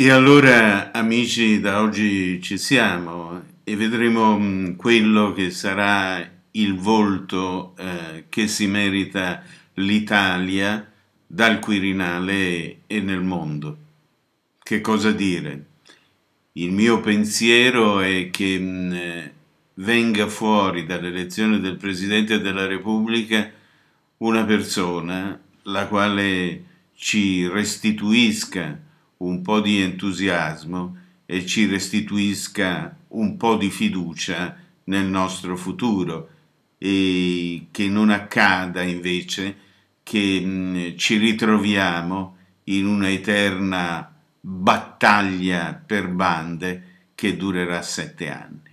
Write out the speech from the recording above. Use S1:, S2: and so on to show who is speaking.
S1: E allora, amici, da oggi ci siamo e vedremo mm, quello che sarà il volto eh, che si merita l'Italia dal Quirinale e nel mondo. Che cosa dire? Il mio pensiero è che mh, mm, venga fuori dall'elezione del Presidente della Repubblica una persona la quale ci restituisca un po' di entusiasmo e ci restituisca un po' di fiducia nel nostro futuro e che non accada invece che mm, ci ritroviamo in una eterna battaglia per bande che durerà sette anni.